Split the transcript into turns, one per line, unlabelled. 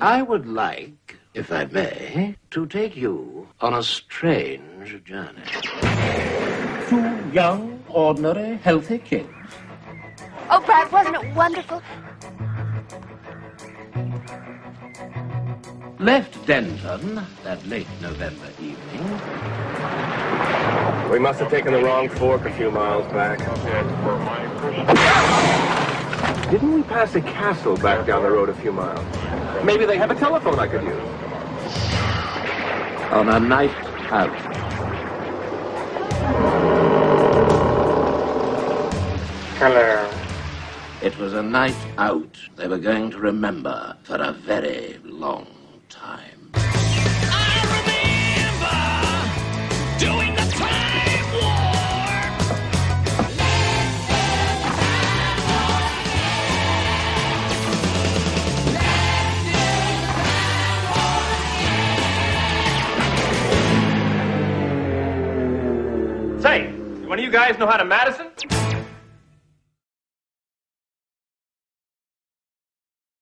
I would like, if I may, to take you on a strange journey. Two young, ordinary, healthy kids.
Oh, Brad, wasn't it wonderful?
Left Denton that late November evening.
We must have taken the wrong fork a few miles back. Didn't we pass a castle back down the road a few miles? Maybe they have a telephone I could use.
On a night out.
Hello.
It was a night out they were going to remember for a very long time.
Say, one of you guys know how to Madison?